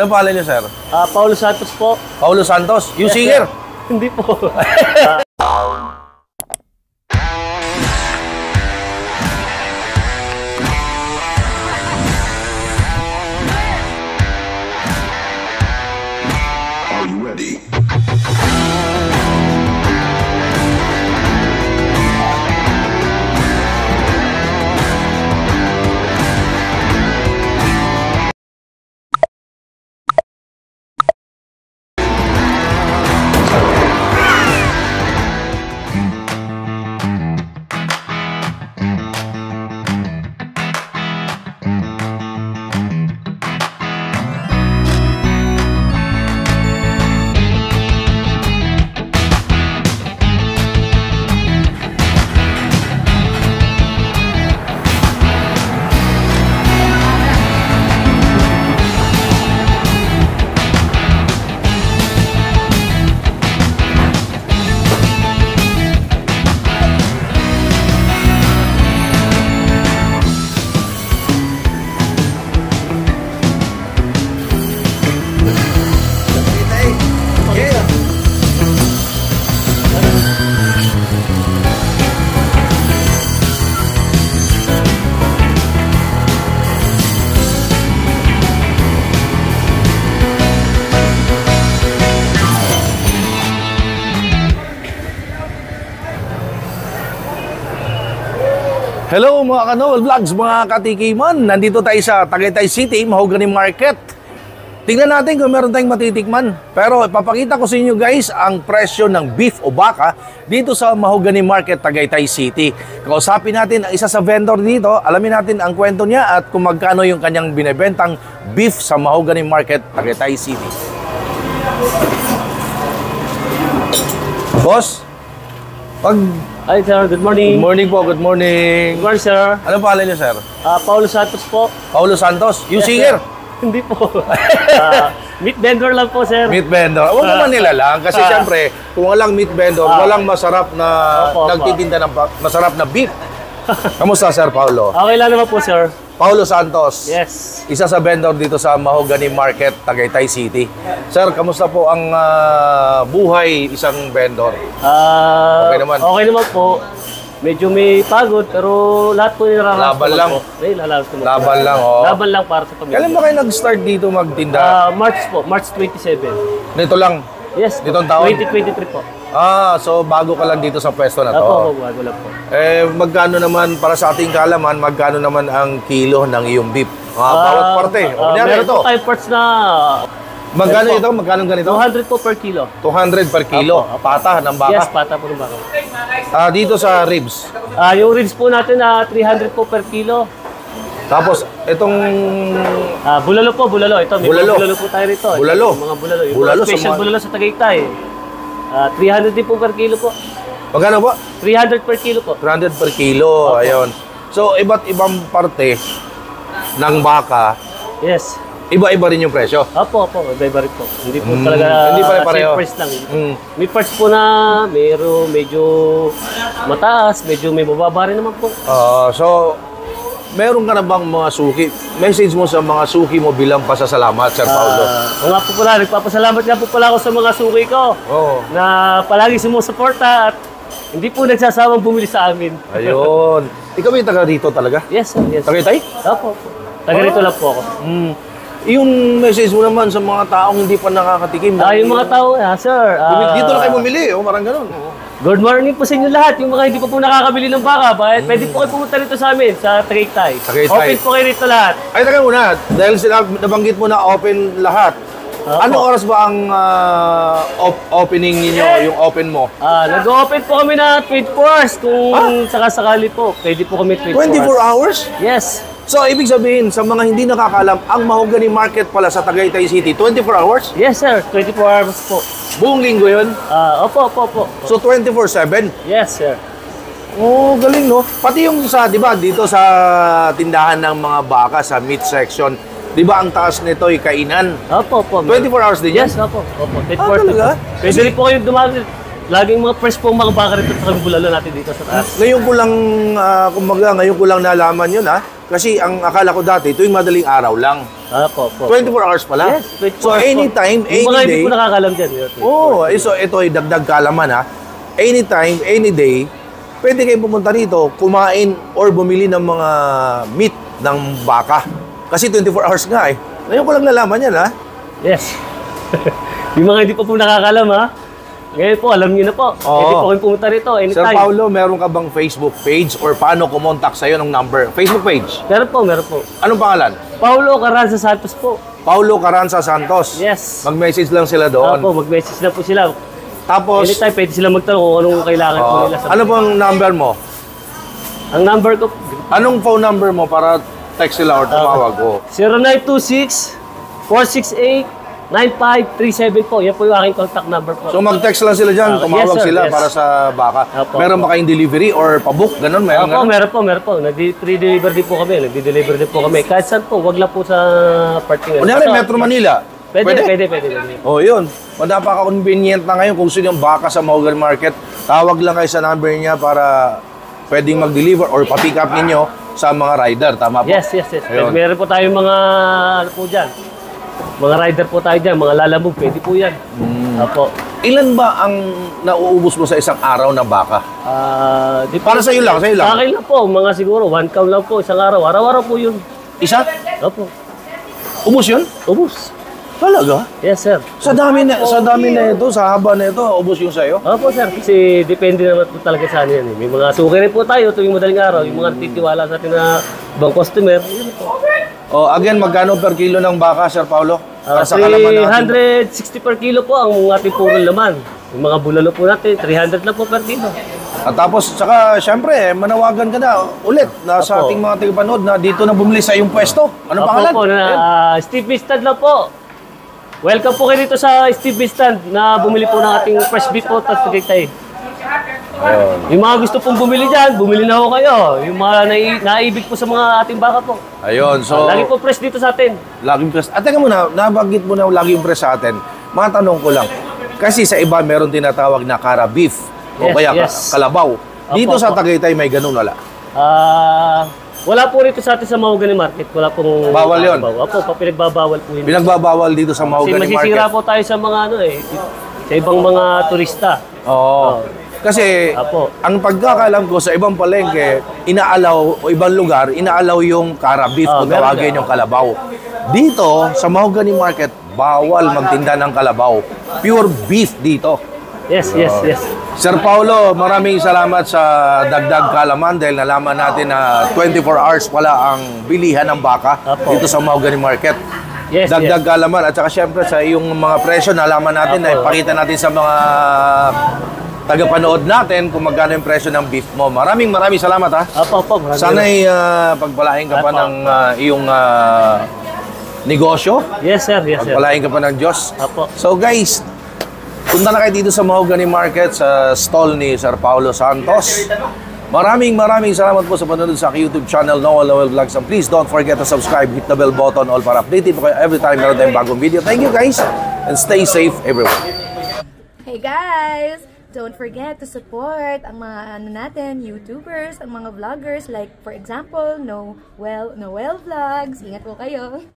Ano pangalan niyo, sir? Ah, Paulo Santos po. Paulo Santos, yung Yes, singer. sir. Hindi po. Are you ready? Hello mga Kanol Vlogs, mga katikiman. Nandito tayo sa Tagaytay City, Mahogany Market. Tingnan natin kung meron tayong matitikman. Pero ipapakita ko sa inyo guys ang presyo ng beef o baka dito sa Mahogany Market, Tagaytay City. Kausapin natin ang isa sa vendor dito, alamin natin ang kwento niya at kung magkano yung kanyang binebentang beef sa Mahogany Market, Tagaytay City. Boss, pag... Hi, sir. Good Good morning. morning po, good morning. Good morning, sir. Ano pangalan niyo, sir? Ah, Paulo Santos po. Paulo Santos, yung Yes, singer. sir. Hindi po. Ah, meat vendor lang po, sir. Meat vendor. Huwag naman nila lang kasi Ah. siyempre, kung walang meat vendor, Ah. walang masarap na Opo, opo. nagtitinda ng masarap na beef. Kamusta, Sir Paulo? Okay lang naman po, sir. Paulo Santos. Yes. Isa sa vendor dito sa Mahogany Market, Tagaytay City. Sir, kamusta po ang ah, buhay isang vendor? Ah, Okay naman. Okay naman po. Medyo may pagod, pero lahat po nilalakas Laban lang. Po. May lalakas naman Laban lang, oh. Laban lang para sa pamilya. Kailan ba kayo nag-start dito magtinda? Ah, March po, March 27. Nito lang. Yes. po. Nitong taon? 2023 po. Ah, so bago ka lang dito sa pwesto na to. Ako, bago lang po. Eh, magkano naman, para sa ating kalaman, magkano naman ang kilo ng iyong beef? Mga bawat Ah, parte. ah, Kunyari meron ito. po tayong parts na Magkano ito? Magkano ganito? 200 po per kilo. 200 per kilo. Apo, apo. Pata ng baka. Yes, pata po ng baka. Ah, dito sa ribs. Ah, yung ribs po natin na 300 po per kilo. Tapos, itong... Ah, bulalo po, bulalo. Ito, may Bulalo. bulalo po tayo rito. Ito, Bulalo. yung mga bulalo. Yung Bulalo mga sa special mga- bulalo sa Tagaytay. Ah, 300 din po per kilo po. Magkano po? 300 per kilo po. 300 per kilo. Ayun. So, iba't ibang parte ng baka, Yes. iba-iba rin yung presyo. Opo, opo. Iba-iba rin po. Hindi po Mm, talaga hindi pare-pareho. same price lang. Mm. May parts po na mayro medyo mataas, medyo may bababa rin naman po. Ah, so, meron ka na bang mga suki? Message mo sa mga suki mo bilang pasasalamat, Sir Paulo. Ah, o nga po pala, nagpapasalamat nga po pala ako sa mga suki ko Oo. na palagi sumusuporta at hindi po nagsasawang bumili sa amin. Ayun. Ikaw yung taga rito talaga? Yes, sir. Yes. Tagaytay? Opo, opo. Taga rito lang po ako. Mm. Yung message mo naman sa mga taong hindi pa nakakatikim. Ah, yung mga tao, ah, sir. ah, dito na kayo bumili. O, marang ganun. Good morning po sa inyo lahat. Yung mga hindi pa po nakakabili ng baka, bakit? Pwede po kayo pumunta rito sa amin, sa Tagaytay. Tagaytay. Open po kayo rito lahat. Ay, taga muna. Dahil sila, nabanggit mo na open lahat. Opo. Anong oras ba ang ah, op- opening ninyo, yung open mo? Ah, nag-open po kami na 24 hours kung sakasakali po. Pwede po kami 24, 24 hours? Yes. So, ibig sabihin, sa mga hindi nakakalam, ang Mahogany Market pala sa Tagaytay City, 24 hours? Yes, sir. 24 hours po. Buong linggo yun? Ah, opo, opo, opo. So, 24-7? Yes, sir. Oh, galing no. Pati yung sa, 'di ba, dito sa tindahan ng mga baka sa meat section, 'di ba ang taas nito ay kainan? Opo, opo. 24 hours din yan? Yes, opo. Opo, 24 Ah, talaga? Pwede rin po kayo dumami. Laging mga fresh po mga baka rito sa bulalo natin dito sa taas. Ngayon ko lang, ah, kumbaga, ngayon ko lang nalaman yun ha. Kasi ang akala ko dati, tuwing madaling araw lang. Apo, po. 24 hours pala. Yes, 24 So hours po. anytime, Yung any mga hindi day. po nakakalam dyan. yun. Oo, eh, so ito ay dagdag kalaman ha. Anytime, any day, pwede kayong pumunta rito, kumain or bumili ng mga meat ng baka. Kasi 24 hours nga eh. Ngayon ko lang nalaman yan ha. Yes. yung mga hindi pa po nakakalam ha. Ngayon po, alam niyo na po. Eh, Oo. Pwede po kayong pumunta rito anytime. Sir Paulo, meron ka bang Facebook page or paano kumontak sa'yo ng number? Facebook page? Meron po, meron po. Anong pangalan? Paulo Carranza Santos po. Paulo Carranza Santos? Yes. Mag-message lang sila doon? Opo, mag-message lang po sila. Tapos? Anytime, pwede sila magtanong kung anong kailangan po nila. Sa ano pang number mo? Ang number ko... Anong phone number mo para text sila or tumawag ko? 0926 468 9537 po. Yan po yung aking contact number po. So mag-text lang sila dyan, ah, tumawag yes, sila yes. para sa baka. Opo, meron ba kayong delivery or pabook? Ganun, meron Opo, ganun? meron po, meron po. Nag-pre-deliver din po kami. Nag-deliver din po kami. Kahit saan po, wag lang po sa parking. Kunyari, Metro Manila. Pwede, pwede, pwede, pwede. pwede. Oh, yun. Madapaka-convenient na ngayon kung sino yung baka sa Mogal Market. Tawag lang kayo sa number niya para pwedeng mag-deliver or pa-pick up ninyo sa mga rider. Tama po? Yes, yes, yes. Ayun. Meron po tayong mga ano po dyan. Mga rider po tayo dyan, mga lalamove, pwede po yan. Hmm. Opo. Ilan ba ang nauubos mo sa isang araw na baka? Ah, di Para sa iyo lang, sa iyo lang. Sa akin lang po, mga siguro, one count lang po, isang araw. Araw-araw po yun. Isa? Opo. Ubus yun? Ubus. Talaga? Yes, sir. Sa dami na, sa dami na ito, sa haba na ito, ubus yung sa'yo? Opo, sir. Kasi depende naman po talaga sa ano yan. Eh. May mga suki rin po tayo tuwing madaling araw. Yung mga titiwala sa atin na ibang customer. Yun po. O, again, magkano per kilo ng baka, Sir Paulo? Ah, Para sa kalaman natin. 360 per kilo po ang ating puro laman. Yung mga bulalo po natin, 300 lang po per kilo. At tapos, saka, syempre, manawagan ka na ulit na sa Opo. ating mga tagapanood na dito na bumili sa iyong pwesto. Ano Opo pangalan? po, na, ah, Steve Bistad lang po. Welcome po kayo dito sa Steve Bistad na bumili po ng ating fresh beef po at Tagaytay. Yung mga gusto pong bumili dyan, bumili na ho kayo. Yung mga nai- naibig po sa mga ating baka po. Ayun, so, Lagi po fresh dito sa atin. laging press. At teka muna, nabanggit mo na laging press sa atin. Matanong ko lang, kasi sa iba meron tinatawag na cara beef o Yes, kaya ka- yes. kalabaw. Dito Opo, sa. Tagaytay may ganun wala. Ah, wala po rito sa atin sa Mahogany Market. Wala pong... Bawal yun? Opo, pa pinagbabawal po yun. Pinagbabawal dito sa Kasi Mahogany masisira Market. po tayo sa mga ano eh, sa ibang mga turista. Oo. Kasi Apo. ang pagkakalam ko sa ibang palengke, inaalaw o ibang lugar, inaalaw yung cara beef Ah, kung meron tawagin yung kalabaw. Dito, sa Mahogany Market, bawal magtinda ng kalabaw. Pure beef dito. Yes, yes, yes. Sir Paulo, maraming salamat sa dagdag kalaman dahil nalaman natin na 24 hours pala ang bilihan ng baka Apo. dito sa Mahogany Market. Yes, dagdag kalaman at saka syempre sa iyong mga presyo nalaman natin na Apo. ipakita natin sa mga tagapanood natin kung magkano yung presyo ng beef mo. Maraming maraming salamat ha. Apo, apo. maraming Sana'y ah, pagpalain ka pa Apo. ng ah, iyong ah, negosyo. Yes, sir. Yes, sir. Pagpalain ka pa ng Diyos. Apo. So guys, punta na kayo dito sa Mahogany Market sa stall ni Sir Paulo Santos. Maraming maraming salamat po sa panonood sa aking YouTube channel Noah Lowell Vlogs and please don't forget to subscribe, hit the bell button all para updated po kayo every time meron tayong bagong video. Thank you guys and stay safe everyone. Hey guys! Don't forget to support ang mga ano natin, YouTubers, ang mga vloggers like for example, No Well Noel Vlogs. Ingat po kayo.